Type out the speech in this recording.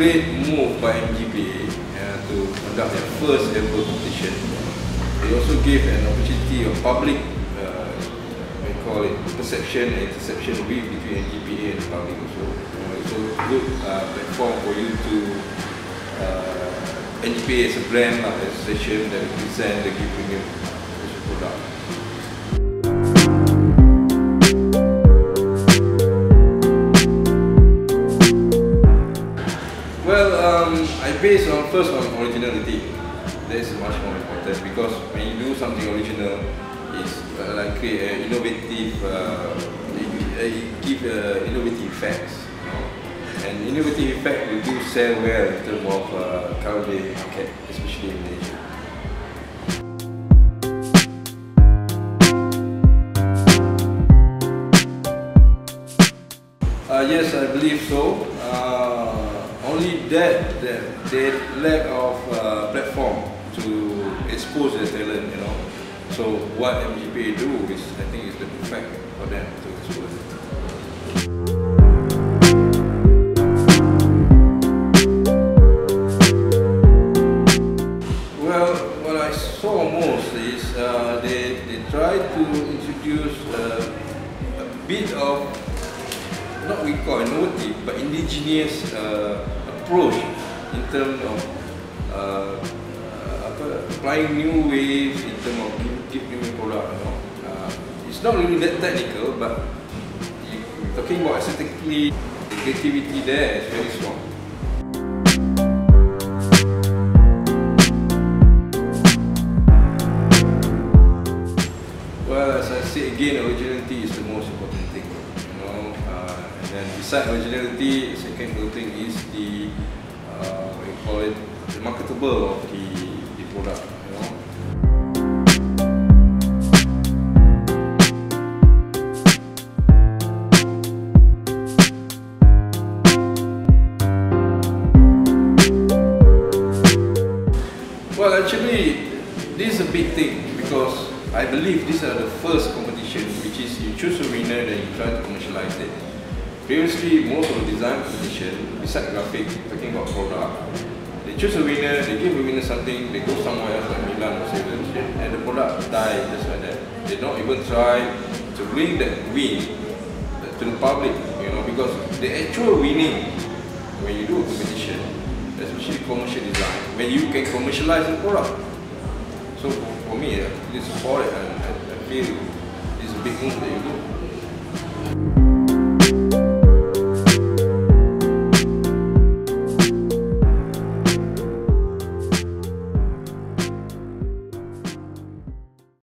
great move by MGPA uh, to conduct their first ever competition. They also gave an opportunity of public, uh, we call it perception and interception with between MGPA and the public also. Uh, it's a good uh, platform for you to uh, NGPA as a brand, uh, a station that represent the gift premium product. Well, um, I base on first on originality. That is much more important because when you do something original, it's uh, like create an innovative, uh, give uh, innovative effects. And innovative effect will do sell well in terms of uh, current market, especially in Malaysia. Uh, yes, I believe so. Only that, that they lack of uh, platform to expose their talent, you know. So what MGPA do is, I think, is the perfect for them to expose it. Well, what I saw most is uh, they, they try to introduce uh, a bit of not we call innovative, but indigenous uh, approach in terms of uh, applying new ways in terms of gift premium product. You know, uh, it's not really that technical, but talking about aesthetically, the creativity there is very strong. Well, as I say again, originality is the and beside originality, the second good thing is the uh, call it, the marketable of the, the product. Well, actually, this is a big thing because I believe these are the first competition which is you choose a winner then you try to commercialize. Previously, most of the design competition, besides graphic, talking about product, they choose a winner, they give a winner something, they go somewhere else like Milan or Sevens, and the product die just like that. They don't even try to bring that win to the public, you know, because the actual winning when you do a competition, especially commercial design, when you can commercialize the product. So for, for me, I really support it and I feel it's a big move that you do.